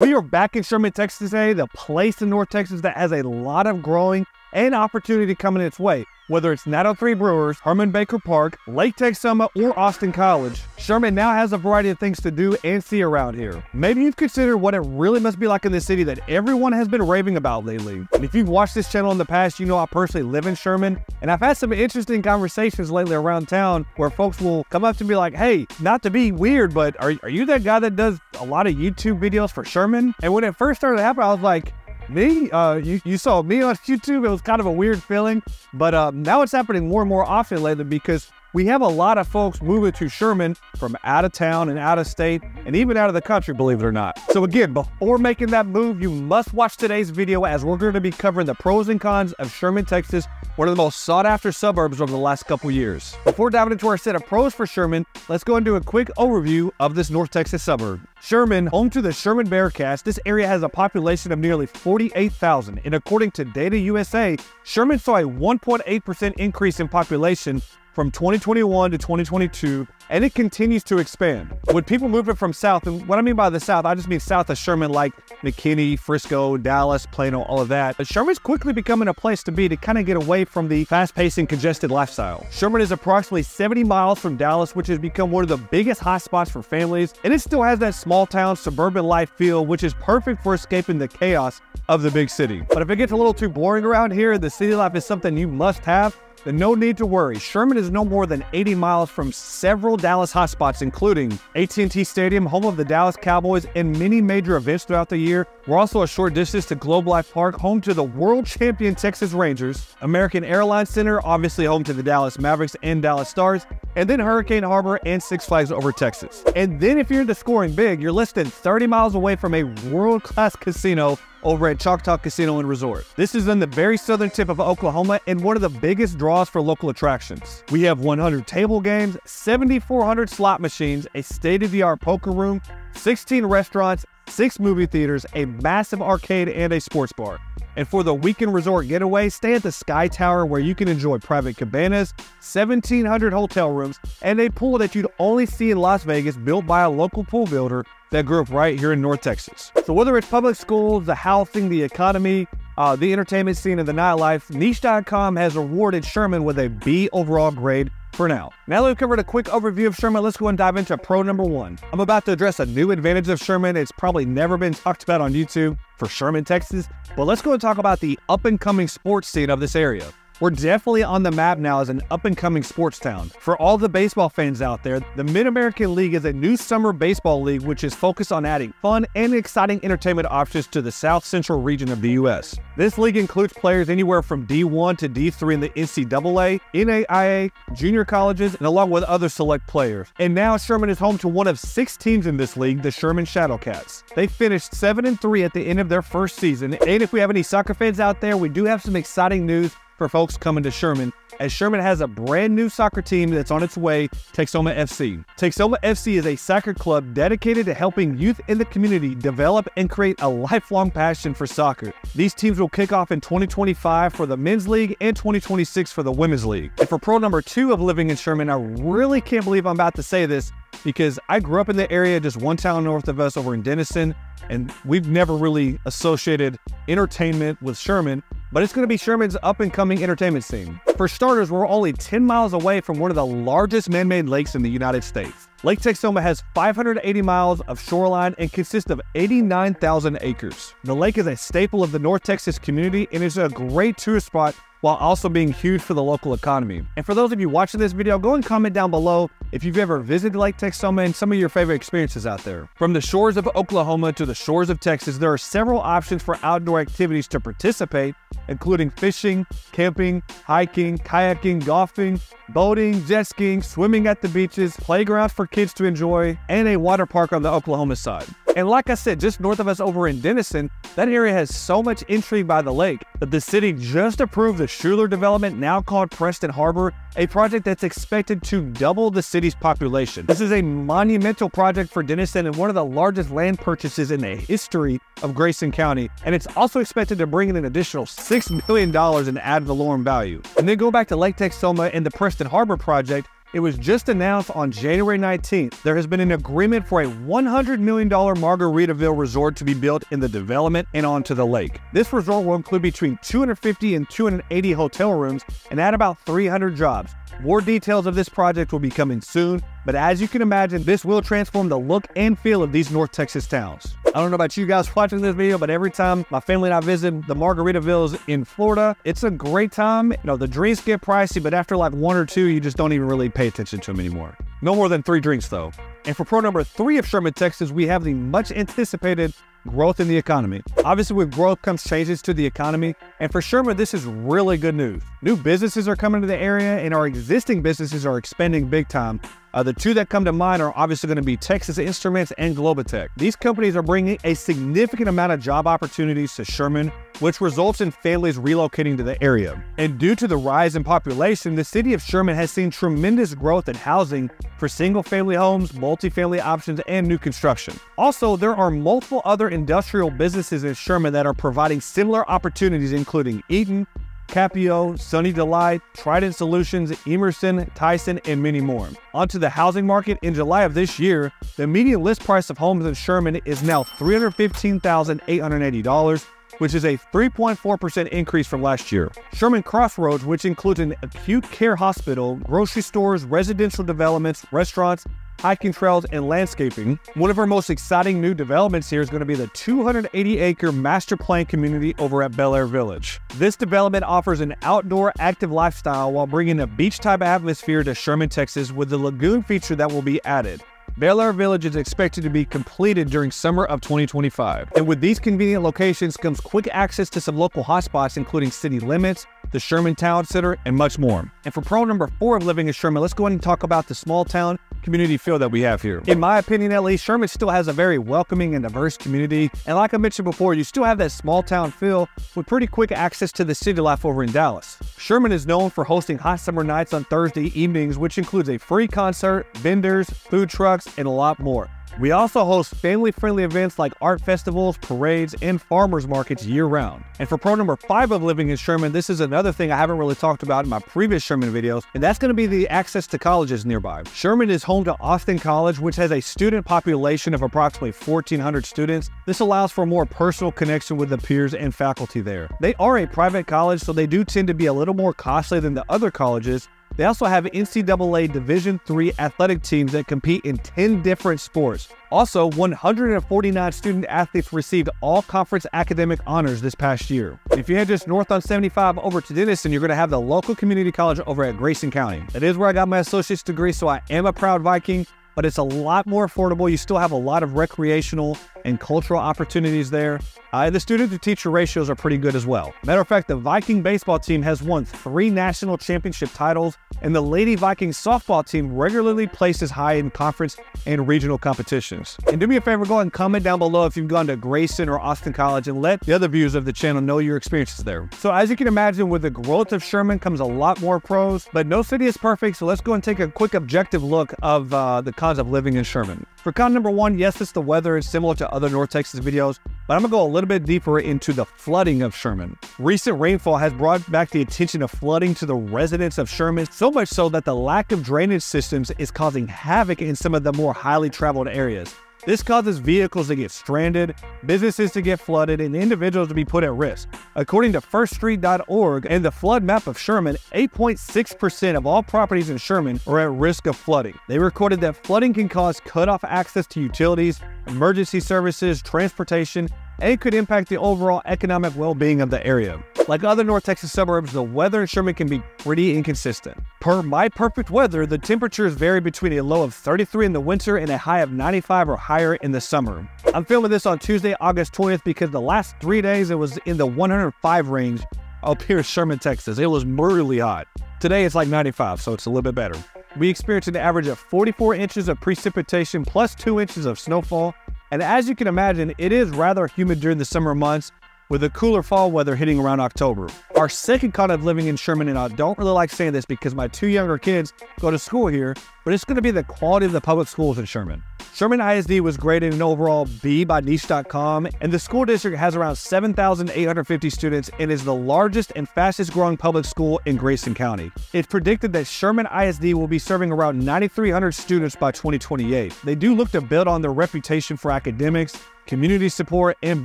We are back in Sherman, Texas today, the place in North Texas that has a lot of growing and opportunity coming its way. Whether it's 903 Brewers, Herman Baker Park, Lake Texoma, or Austin College, Sherman now has a variety of things to do and see around here. Maybe you've considered what it really must be like in the city that everyone has been raving about lately. And if you've watched this channel in the past, you know I personally live in Sherman, and I've had some interesting conversations lately around town where folks will come up to me like, hey, not to be weird, but are, are you that guy that does a lot of YouTube videos for Sherman? And when it first started happening, I was like, me, uh, you, you saw me on YouTube. It was kind of a weird feeling, but uh, now it's happening more and more often lately because we have a lot of folks moving to Sherman from out of town and out of state and even out of the country, believe it or not. So again, before making that move, you must watch today's video as we're going to be covering the pros and cons of Sherman, Texas, one of the most sought after suburbs over the last couple years. Before diving into our set of pros for Sherman, let's go and do a quick overview of this North Texas suburb. Sherman, home to the Sherman Bearcats, this area has a population of nearly 48,000, and according to Data USA, Sherman saw a 1.8% increase in population from 2021 to 2022, and it continues to expand. With people moving from south, and what I mean by the south, I just mean south of Sherman, like McKinney, Frisco, Dallas, Plano, all of that. But Sherman's quickly becoming a place to be to kind of get away from the fast-paced and congested lifestyle. Sherman is approximately 70 miles from Dallas, which has become one of the biggest hotspots for families, and it still has that small town suburban life feel, which is perfect for escaping the chaos of the big city. But if it gets a little too boring around here, the city life is something you must have, then no need to worry. Sherman is no more than 80 miles from several Dallas hotspots, including AT&T Stadium, home of the Dallas Cowboys, and many major events throughout the year. We're also a short distance to Globe Life Park, home to the world champion Texas Rangers, American Airlines Center, obviously home to the Dallas Mavericks and Dallas Stars, and then Hurricane Harbor and Six Flags over Texas. And then if you're into scoring big, you're less than 30 miles away from a world-class casino over at Choctaw Casino and Resort. This is in the very southern tip of Oklahoma and one of the biggest draws for local attractions. We have 100 table games, 7,400 slot machines, a state-of-the-art poker room, 16 restaurants, 6 movie theaters, a massive arcade, and a sports bar. And for the weekend resort getaway, stay at the Sky Tower where you can enjoy private cabanas, 1,700 hotel rooms, and a pool that you'd only see in Las Vegas built by a local pool builder that grew up right here in North Texas. So whether it's public schools, the housing, the economy, uh, the entertainment scene, and the nightlife, Niche.com has awarded Sherman with a B overall grade for now. Now that we've covered a quick overview of Sherman, let's go and dive into pro number one. I'm about to address a new advantage of Sherman. It's probably never been talked about on YouTube for Sherman, Texas, but let's go and talk about the up and coming sports scene of this area. We're definitely on the map now as an up and coming sports town. For all the baseball fans out there, the Mid American League is a new summer baseball league which is focused on adding fun and exciting entertainment options to the South Central region of the U.S. This league includes players anywhere from D1 to D3 in the NCAA, NAIA, junior colleges, and along with other select players. And now Sherman is home to one of six teams in this league, the Sherman Shadowcats. They finished 7 and 3 at the end of their first season. And if we have any soccer fans out there, we do have some exciting news for folks coming to Sherman, as Sherman has a brand new soccer team that's on its way, Texoma FC. Texoma FC is a soccer club dedicated to helping youth in the community develop and create a lifelong passion for soccer. These teams will kick off in 2025 for the men's league and 2026 for the women's league. And for pro number two of living in Sherman, I really can't believe I'm about to say this because I grew up in the area just one town north of us over in Denison, and we've never really associated entertainment with Sherman but it's going to be Sherman's up and coming entertainment scene. For starters, we're only 10 miles away from one of the largest man made lakes in the United States. Lake Texoma has 580 miles of shoreline and consists of 89,000 acres. The lake is a staple of the North Texas community and is a great tourist spot while also being huge for the local economy. And for those of you watching this video, go and comment down below if you've ever visited Lake Texoma and some of your favorite experiences out there. From the shores of Oklahoma to the shores of Texas, there are several options for outdoor activities to participate, including fishing, camping, hiking, kayaking, golfing, boating, jet skiing, swimming at the beaches, playgrounds for kids to enjoy, and a water park on the Oklahoma side. And like I said, just north of us over in Denison, that area has so much intrigue by the lake that the city just approved the Schuler development, now called Preston Harbor, a project that's expected to double the city's population. This is a monumental project for Denison and one of the largest land purchases in the history of Grayson County, and it's also expected to bring in an additional $6 million in ad valorem value. And then go back to Lake Texoma and the Preston Harbor project, It was just announced on January 19th. There has been an agreement for a $100 million Margaritaville resort to be built in the development and onto the lake. This resort will include between 250 and 280 hotel rooms and add about 300 jobs. More details of this project will be coming soon, but as you can imagine, this will transform the look and feel of these North Texas towns. I don't know about you guys watching this video, but every time my family and I visit the Margaritavilles in Florida, it's a great time. You know, the drinks get pricey, but after like one or two, you just don't even really pay attention to them anymore. No more than three drinks though. And for pro number three of Sherman, Texas, we have the much anticipated growth in the economy. Obviously, with growth comes changes to the economy, and for Sherman, this is really good news. New businesses are coming to the area, and our existing businesses are expanding big time, uh, the two that come to mind are obviously going to be Texas Instruments and GlobiTech. These companies are bringing a significant amount of job opportunities to Sherman, which results in families relocating to the area. And due to the rise in population, the city of Sherman has seen tremendous growth in housing for single family homes, multifamily options, and new construction. Also, there are multiple other industrial businesses in Sherman that are providing similar opportunities, including Eaton, Capio, Sunny Delight, Trident Solutions, Emerson, Tyson, and many more. Onto the housing market, in July of this year, the median list price of homes in Sherman is now $315,880, which is a 3.4% increase from last year. Sherman Crossroads, which includes an acute care hospital, grocery stores, residential developments, restaurants, hiking trails, and landscaping. One of our most exciting new developments here is going to be the 280 acre master plan community over at Bel Air Village. This development offers an outdoor active lifestyle while bringing a beach type atmosphere to Sherman, Texas with the lagoon feature that will be added. Bel Air Village is expected to be completed during summer of 2025. And with these convenient locations comes quick access to some local hotspots, including city limits, the Sherman Town Center, and much more. And for pro number four of living in Sherman, let's go ahead and talk about the small town community feel that we have here. In my opinion, at least, Sherman still has a very welcoming and diverse community. And like I mentioned before, you still have that small town feel with pretty quick access to the city life over in Dallas. Sherman is known for hosting hot summer nights on Thursday evenings, which includes a free concert, vendors, food trucks, and a lot more. We also host family friendly events like art festivals, parades, and farmers markets year round. And for pro number five of living in Sherman, this is another thing I haven't really talked about in my previous Sherman videos, and that's going to be the access to colleges nearby. Sherman is home to Austin College, which has a student population of approximately 1,400 students. This allows for more personal connection with the peers and faculty there. They are a private college, so they do tend to be a little more costly than the other colleges, they also have NCAA Division III athletic teams that compete in 10 different sports. Also, 149 student athletes received all conference academic honors this past year. If you head just north on 75 over to Denison, you're going to have the local community college over at Grayson County. That is where I got my associate's degree, so I am a proud Viking but it's a lot more affordable. You still have a lot of recreational and cultural opportunities there. Uh, the student to teacher ratios are pretty good as well. Matter of fact, the Viking baseball team has won three national championship titles, and the Lady Viking softball team regularly places high in conference and regional competitions. And do me a favor, go and comment down below if you've gone to Grayson or Austin College and let the other viewers of the channel know your experiences there. So as you can imagine, with the growth of Sherman comes a lot more pros, but no city is perfect, so let's go and take a quick objective look of uh, the cons of living in Sherman. For con number one, yes, it's the weather. It's similar to other North Texas videos, but I'm gonna go a little bit deeper into the flooding of Sherman. Recent rainfall has brought back the attention of flooding to the residents of Sherman, so much so that the lack of drainage systems is causing havoc in some of the more highly traveled areas. This causes vehicles to get stranded, businesses to get flooded, and individuals to be put at risk. According to firststreet.org and the flood map of Sherman, 8.6% of all properties in Sherman are at risk of flooding. They recorded that flooding can cause cutoff access to utilities, emergency services, transportation, and could impact the overall economic well-being of the area. Like other North Texas suburbs, the weather in Sherman can be pretty inconsistent. Per My Perfect Weather, the temperatures vary between a low of 33 in the winter and a high of 95 or higher in the summer. I'm filming this on Tuesday, August 20th because the last three days it was in the 105 range up here in Sherman, Texas. It was brutally hot. Today it's like 95, so it's a little bit better. We experienced an average of 44 inches of precipitation plus 2 inches of snowfall and as you can imagine, it is rather humid during the summer months with the cooler fall weather hitting around October. Our second con of living in Sherman, and I don't really like saying this because my two younger kids go to school here, but it's going to be the quality of the public schools in Sherman. Sherman ISD was graded an overall B by Niche.com, and the school district has around 7,850 students and is the largest and fastest growing public school in Grayson County. It's predicted that Sherman ISD will be serving around 9,300 students by 2028. They do look to build on their reputation for academics, community support, and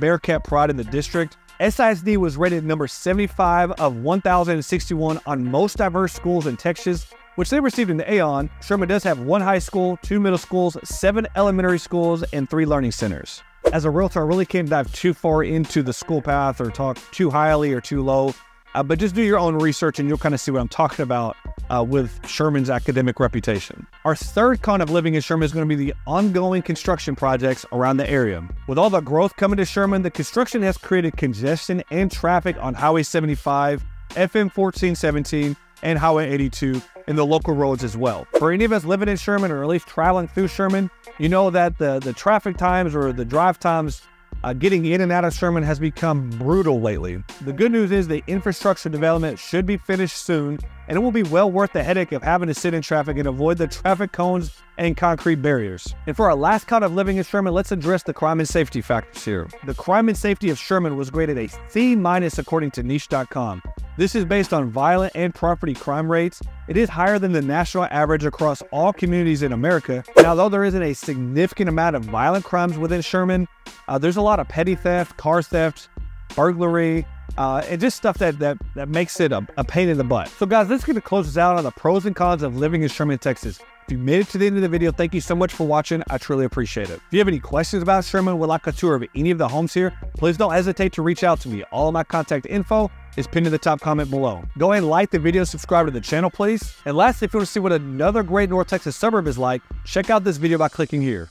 Bearcat pride in the district. SISD was rated number 75 of 1,061 on most diverse schools in Texas, which they received an A on. Sherman does have one high school, two middle schools, seven elementary schools, and three learning centers. As a realtor, I really can't dive too far into the school path or talk too highly or too low, uh, but just do your own research and you'll kind of see what I'm talking about uh, with Sherman's academic reputation. Our third con of living in Sherman is going to be the ongoing construction projects around the area. With all the growth coming to Sherman, the construction has created congestion and traffic on Highway 75, FM 1417, and Highway 82 and the local roads as well. For any of us living in Sherman or at least traveling through Sherman, you know that the, the traffic times or the drive times uh, getting in and out of Sherman has become brutal lately. The good news is the infrastructure development should be finished soon, and it will be well worth the headache of having to sit in traffic and avoid the traffic cones and concrete barriers. And for our last count of living in Sherman, let's address the crime and safety factors here. The crime and safety of Sherman was graded a C minus according to niche.com. This is based on violent and property crime rates. It is higher than the national average across all communities in America. Now, though there isn't a significant amount of violent crimes within Sherman, uh, there's a lot of petty theft, car theft, burglary, uh, and just stuff that, that, that makes it a, a pain in the butt. So guys, let's get to close this out on the pros and cons of living in Sherman, Texas. If you made it to the end of the video, thank you so much for watching. I truly appreciate it. If you have any questions about Sherman, would like a tour of any of the homes here, please don't hesitate to reach out to me. All of my contact info is pinned in the top comment below. Go ahead and like the video, subscribe to the channel, please. And lastly, if you want to see what another great North Texas suburb is like, check out this video by clicking here.